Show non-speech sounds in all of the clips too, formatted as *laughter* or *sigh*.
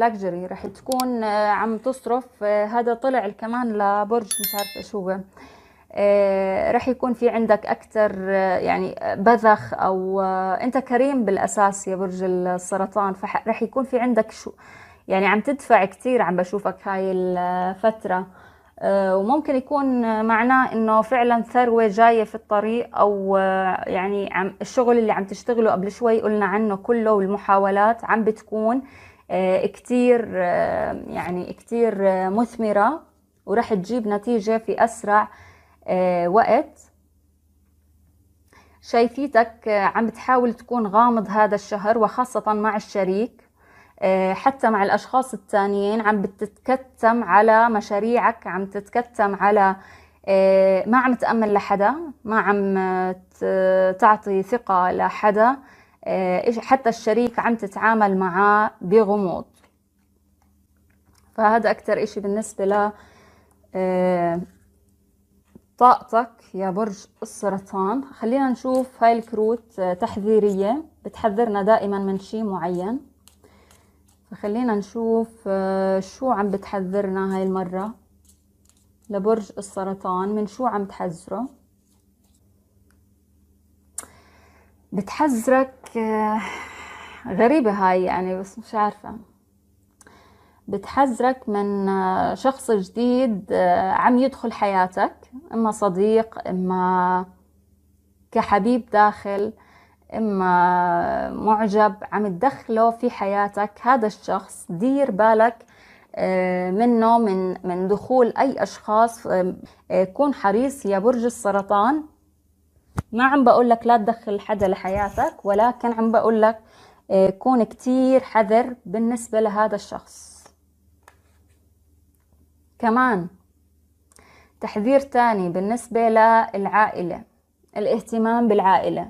لاكجري رح تكون آه، عم تصرف آه، هذا طلع كمان لبرج مش عارفة إيش هو آه، رح يكون في عندك أكثر يعني بذخ أو أنت كريم بالأساس يا برج السرطان. فرح يكون في عندك شو يعني عم تدفع كثير عم بشوفك هاي الفترة. وممكن يكون معناه إنه فعلا ثروة جاية في الطريق أو يعني الشغل اللي عم تشتغله قبل شوي قلنا عنه كله والمحاولات عم بتكون. كتير آه، يعني كتير آه، مثمرة ورح تجيب نتيجة في أسرع وقت. شايفيتك عم بتحاول تكون غامض هذا الشهر وخاصة مع الشريك حتى مع الأشخاص التانيين. عم بتتكتم على مشاريعك عم تتكتم على ما عم تأمن لحدا ما عم تعطي ثقة لحدا. آه، حتى الشريك عم تتعامل معاه بغموض. فهذا أكتر إشي بالنسبة ل آه، طاقتك يا برج السرطان. خلينا نشوف هاي الكروت آه، تحذيرية. بتحذرنا دائما من شيء معين. فخلينا نشوف شو عم بتحذرنا هاي المرة لبرج السرطان من شو عم تحذره. بتحذرك آه، غريبة هاي يعني بس مش عارفة. بتحذرك من آه، شخص جديد آه، عم يدخل حياتك إما صديق إما كحبيب داخل إما معجب عم تدخله في حياتك. هذا الشخص دير بالك منه من من دخول أي أشخاص كون حريص يا برج السرطان. ما عم بقول لك لا تدخل حدا لحياتك ولكن عم بقول لك آه، كون كتير حذر بالنسبة لهذا الشخص. كمان تحذير تاني بالنسبة للعائلة الاهتمام بالعائلة.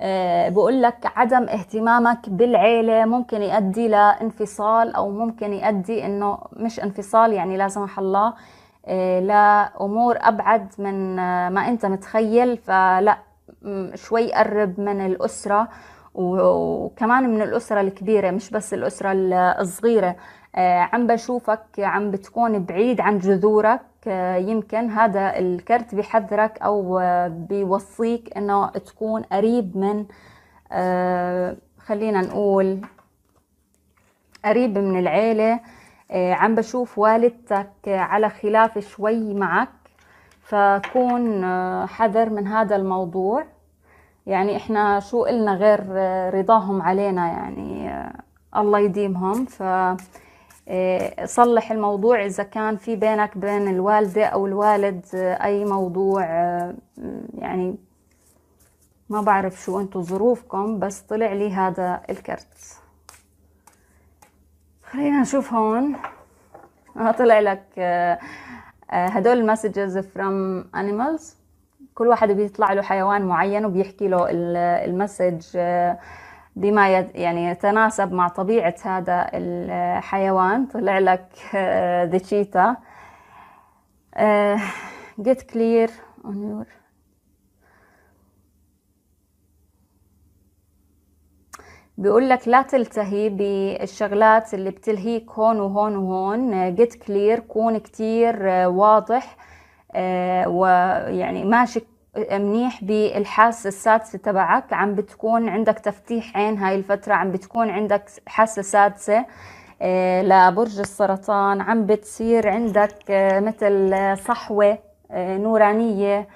أه بقول لك عدم اهتمامك بالعيلة ممكن يؤدي لانفصال أو ممكن يؤدي إنه مش انفصال يعني لا سمح الله لأمور أبعد من آه، ما أنت متخيل فلا شوي قرب من الأسرة وكمان من الأسرة الكبيرة مش بس الأسرة الصغيرة. آه، عم بشوفك عم بتكون بعيد عن جذورك. آه، يمكن هذا الكرت بيحذرك أو بيوصيك إنه تكون قريب من آه، خلينا نقول قريب من العيلة. عم بشوف والدتك على خلاف شوي معك فكون آه، حذر من هذا الموضوع. يعني إحنا شو قلنا غير آه، رضاهم علينا يعني آه، الله يديمهم. ف صلح الموضوع إذا كان في بينك بين الوالدة أو الوالد أي موضوع يعني ما بعرف شو أنتو ظروفكم بس طلع لي هذا الكرت. خلينا نشوف هون. طلع لك آه، هدول ال messages from animals كل واحد بيطلع له حيوان معين وبيحكي له ال message آه، بما يعني يتناسب مع طبيعة هذا الحيوان. طلع لك the cheetah get clear on your بيقول لك لا تلتهي بالشغلات اللي بتلهيك هون وهون وهون. جيت كلير كون كتير آه، واضح آه، ويعني ماشي منيح بالحاسة السادسة تبعك. عم بتكون عندك تفتيح عين هاي الفترة عم بتكون عندك حاسة سادسة آه، لبرج السرطان. عم بتصير عندك مثل صحوة نورانية آه،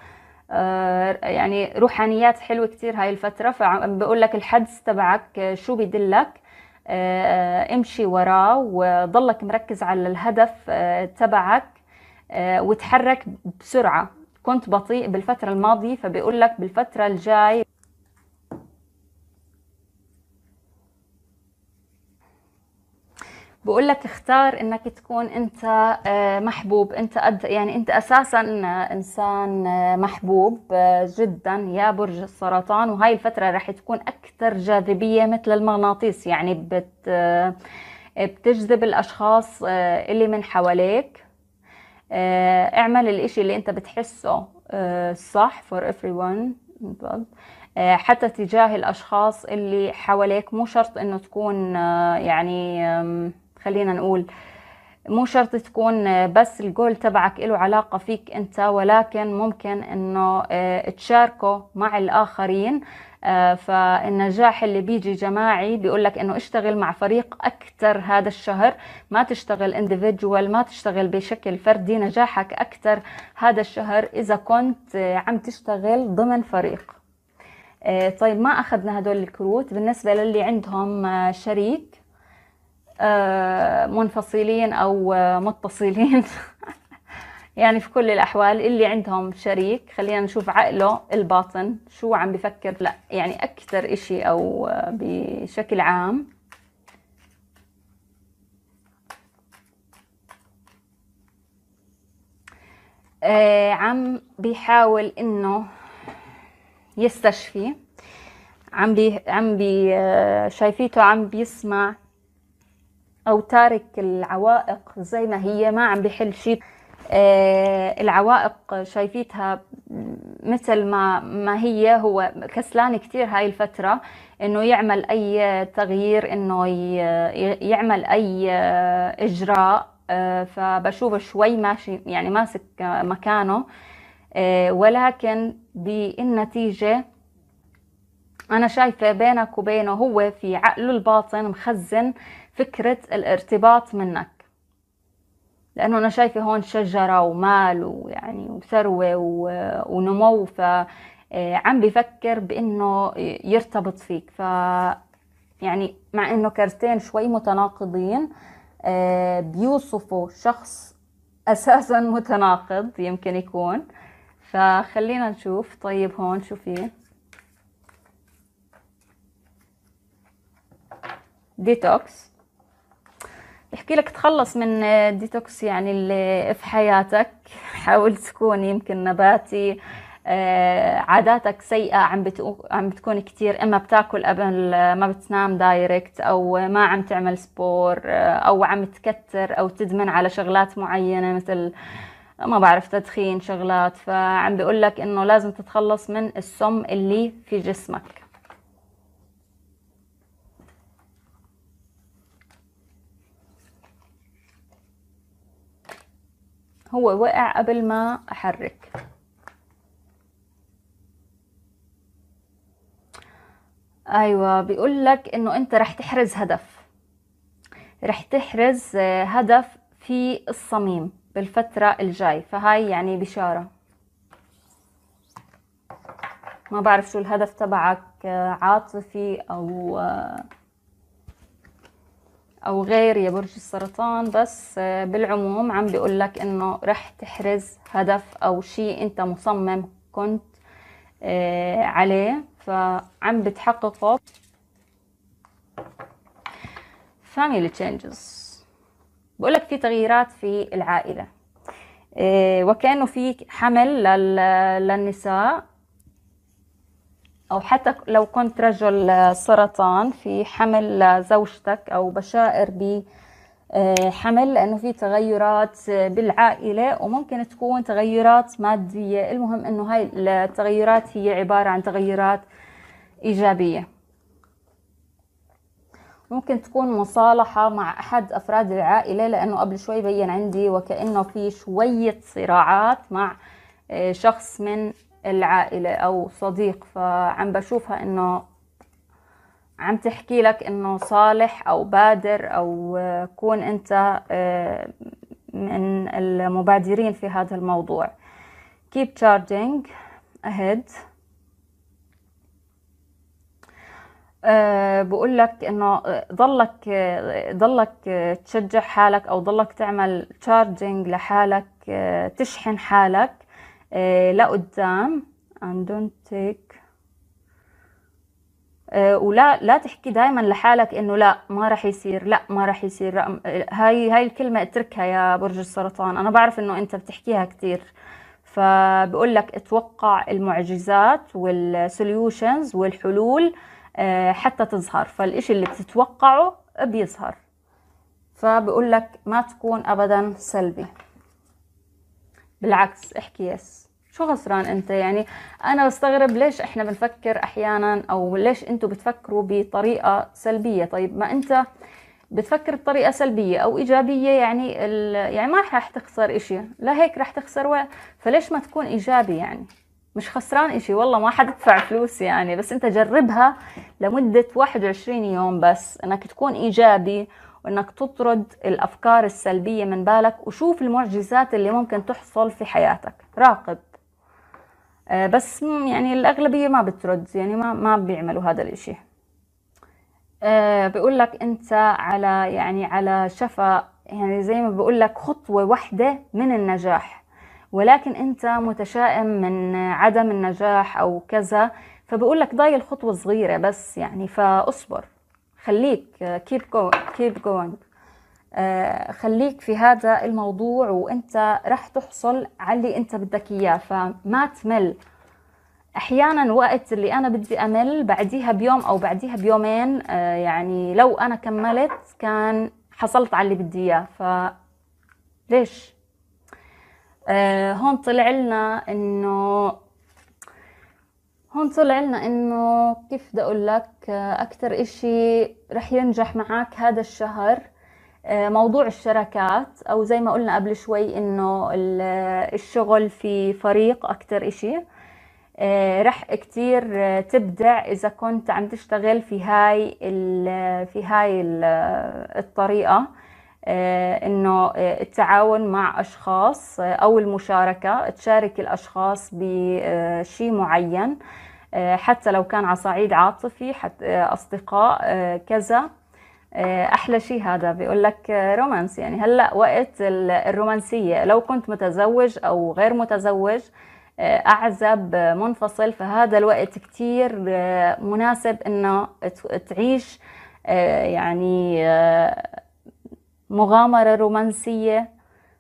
يعني روحانيات حلوة كتير هاي الفترة. فبقول لك الحدس تبعك آه، شو بدلك؟ آه، امشي وراه وضلك مركز على الهدف تبعك وتحرك بسرعة. كنت بطيء بالفترة الماضية فبيقول لك بالفترة الجاي بقول لك اختار إنك تكون أنت آه، محبوب. أنت أد يعني أنت أساسا إنسان آه، محبوب آه، جدا. يا برج السرطان. وهاي الفترة راح تكون أكثر جاذبية مثل المغناطيس. يعني بت بتجذب الأشخاص اللي من حواليك. اعمل الإشي اللي أنت بتحسه صح for everyone. حتى تجاه الأشخاص اللي حواليك. مو شرط إنه تكون يعني خلينا نقول. مو شرط تكون بس الجول تبعك له علاقة فيك أنت ولكن ممكن إنه آه، تشاركه مع الآخرين. آه، فالنجاح اللي بيجي جماعي بيقول لك إنه اشتغل مع فريق أكثر هذا الشهر. ما تشتغل individual ما تشتغل بشكل فردي. نجاحك أكثر هذا الشهر إذا كنت عم تشتغل ضمن فريق. آه، طيب ما أخذنا هدول الكروت. بالنسبة للي عندهم شريك منفصلين أو متصلين. *laughs* يعني في كل الأحوال اللي عندهم شريك خلينا نشوف عقله الباطن شو عم بفكر. لا يعني أكثر إشي أو بشكل عام. آه عم بيحاول إنه يستشفي. عم بي عم بي آه، شايفيته عم بيسمع أو تارك العوائق زي ما هي ما عم بحل شيء. آه، العوائق شايفيتها مثل ما ما هي. هو كسلان كثير هاي الفترة إنه يعمل أي تغيير إنه يعمل أي إجراء. آه، فبشوفه شوي ماشي يعني ماسك مكانه. آه، ولكن بالنتيجة أنا شايفة بينك وبينه هو في عقله الباطن مخزن. فكرة الارتباط منك. لأنه أنا شايفة هون شجرة ومال ويعني وثروة ونمو ف آه، بفكر بإنه يرتبط فيك. ف يعني مع إنه كرتين شوي متناقضين آه، بيوصفوا شخص أساسا متناقض يمكن يكون. فخلينا نشوف. طيب هون شو فيه ديتوكس بحكي لك تخلص من الديتوكس يعني اللي في حياتك. *laughs* حاول تكون يمكن نباتي آه، عاداتك سيئة عم عم بتكون كتير. إما بتاكل قبل ما بتنام direct أو ما عم تعمل fr: sport آه، أو عم تكتر أو تدمن على شغلات معينة مثل ما بعرف تدخين شغلات. فعم بيقول لك إنه لازم تتخلص من السم اللي في جسمك. هو وقع قبل ما أحرك. أيوة بيقول لك إنه أنت رح تحرز هدف. رح تحرز هدف في الصميم بالفترة الجاي. فهاي يعني بشارة. ما بعرف شو الهدف تبعك عاطفي أو أو غير يا برج السرطان بس آه، بالعموم عم بيقول لك إنه رح تحرز هدف أو شيء أنت مصمم كنت آه، عليه. فعم بتحققه. Family changes. بقول لك في تغييرات في العائلة. آه، وكأنه في حمل للنساء. أو حتى لو كنت رجل سرطان في حمل لزوجتك أو بشائر بحمل آه، لأنه في تغيرات بالعائلة وممكن تكون تغيرات مادية. المهم أنه هاي التغيرات هي عبارة عن تغيرات إيجابية. ممكن تكون مصالحة مع أحد أفراد العائلة لأنه قبل شوي بين عندي وكأنه في شوية صراعات مع آه، شخص من العائلة أو صديق فعم بشوفها إنه عم تحكي لك إنه صالح أو بادر أو كون أنت آه، من المبادرين في هذا الموضوع. Keep charging ahead. أه بقول لك إنه ضلك ضلك تشجع حالك أو ضلك تعمل تشارجينج لحالك آه، تشحن حالك. آه، لقدام and don't take. آه، ولا لا تحكي دائما لحالك إنه لا ما راح يصير لا ما راح يصير. لا هاي هاي الكلمة اتركها يا برج السرطان. أنا بعرف إنه أنت بتحكيها كثير فبقول لك أتوقع المعجزات والسوليوشنز والحلول آه، حتى تظهر. فالإشي اللي بتتوقعه بيظهر. فبقول لك ما تكون ابدا سلبي. بالعكس احكي يس. شو خسران أنت؟ يعني أنا بستغرب ليش إحنا بنفكر أحيانا أو ليش أنتم بتفكروا بطريقة سلبية؟ طيب ما أنت بتفكر بطريقة سلبية أو إيجابية يعني يعني ما رح تخسر إشي. لا هيك رح تخسر و... فليش ما تكون إيجابي يعني؟ مش خسران إشي؟ والله ما حتدفع فلوس يعني. بس أنت جربها لمدة 21 يوم بس إنك تكون إيجابي وإنك تطرد الأفكار السلبية من بالك وشوف المعجزات اللي ممكن تحصل في حياتك. راقب. آه، بس يعني الأغلبية ما بترد يعني ما ما بيعملوا هذا الإشي. آه، بيقول لك أنت على يعني على شفا يعني زي ما بقول لك خطوة واحدة من النجاح. ولكن أنت متشائم من عدم النجاح أو كذا فبقول لك ضايل خطوة صغيرة بس يعني فأصبر. خليك keep going. آه، خليك في هذا الموضوع وأنت راح تحصل على اللي أنت بدك إياه فما تمل. أحيانا وقت اللي أنا بدي أمل بعديها بيوم أو بعديها بيومين آه، يعني لو أنا كملت كان حصلت على اللي بدي إياه ف ليش؟ آه، هون طلع لنا إنه هون طلع لنا إنه كيف بدي أقول لك أكثر إشي رح ينجح معك هذا الشهر آه، موضوع الشراكات أو زي ما قلنا قبل شوي إنه الشغل في فريق أكثر إشي. آه، رح كتير تبدع إذا كنت عم تشتغل في هاي في هاي الطريقة. آه، إنه التعاون مع أشخاص أو المشاركة تشارك الأشخاص بشيء معين. حتى لو كان على صعيد عاطفي حتى أصدقاء كذا. آه، أحلى شيء هذا بيقول لك رومانس. يعني هلأ وقت الرومانسية. لو كنت متزوج أو غير متزوج آه، أعزب منفصل. فهذا الوقت كتير آه، مناسب إنه تعيش يعني مغامرة رومانسية.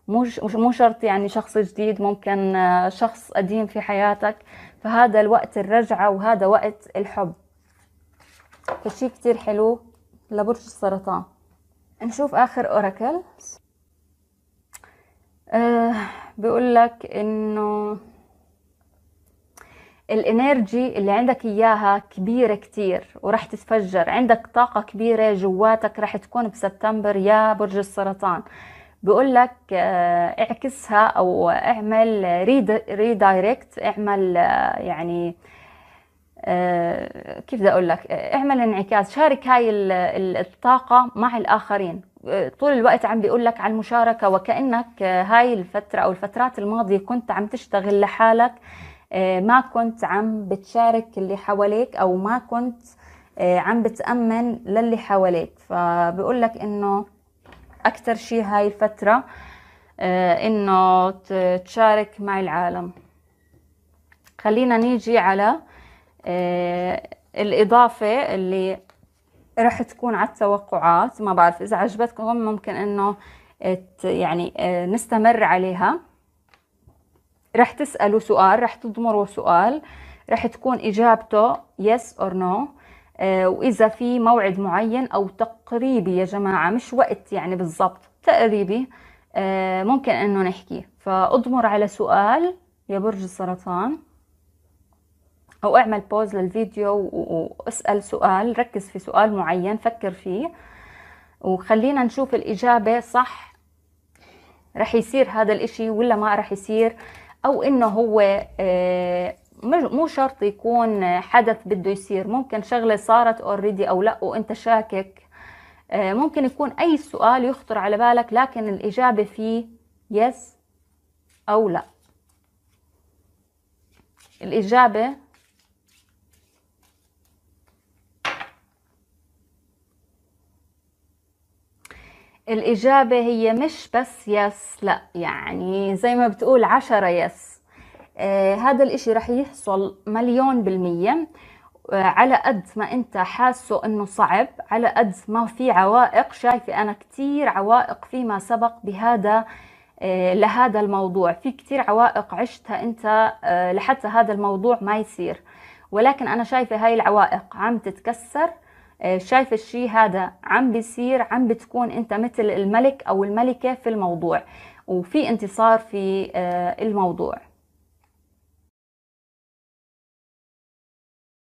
مش مو شرط يعني شخص جديد ممكن شخص قديم في حياتك. فهذا الوقت الرجعة وهذا وقت الحب. فشي كتير حلو لبرج السرطان. نشوف آخر أوراكل. آه بيقول لك إنه ال energy اللي عندك إياها كبيرة كتير ورح تتفجر. عندك طاقة كبيرة جواتك رح تكون بسبتمبر يا برج السرطان. بيقول لك آه اعكسها أو اعمل redirect اعمل آه يعني آه، كيف بدي أقول لك؟ اعمل انعكاس شارك هاي الطاقة مع الآخرين. طول الوقت عم بيقول لك على المشاركه وكأنك هاي الفترة أو الفترات الماضية كنت عم تشتغل لحالك ما كنت عم بتشارك اللي حواليك أو ما كنت عم بتأمن للي حواليك. فبقول لك إنه أكثر شيء هاي الفترة إنه تشارك مع العالم. خلينا نيجي على آه، الإضافة اللي رح تكون على التوقعات. ما بعرف إذا عجبتكم ممكن إنه يعني آه، نستمر عليها. رح تسألوا سؤال رح تضمروا سؤال رح تكون إجابته yes or no. آه، وإذا في موعد معين أو تقريبي يا جماعة مش وقت يعني بالضبط تقريبي ممكن إنه نحكي. فأضمر على سؤال يا برج السرطان أو أعمل pause للفيديو وأسأل سؤال ركز في سؤال معين فكر فيه. وخلينا نشوف الإجابة صح. رح يصير هذا الإشي ولا ما رح يصير؟ أو إنه هو آه، مو شرط يكون حدث بده يصير. ممكن شغلة صارت already أو لا وأنت شاكك. آه، ممكن يكون أي سؤال يخطر على بالك لكن الإجابة فيه yes أو لا. الإجابة الإجابة هي مش بس يس لا. يعني زي ما بتقول عشرة يس آه هذا الإشي رح يحصل مليون بالمية. آه على قد ما أنت حاسه إنه صعب على قد ما في عوائق. شايفة أنا كتير عوائق فيما سبق بهذا آه لهذا الموضوع. في كتير عوائق عشتها آه لحتى هذا الموضوع ما يصير. ولكن أنا شايفة هاي العوائق عم تتكسر. شايف الشيء هذا عم بيصير عم بتكون أنت مثل الملك أو الملكة في الموضوع. وفي انتصار في الموضوع.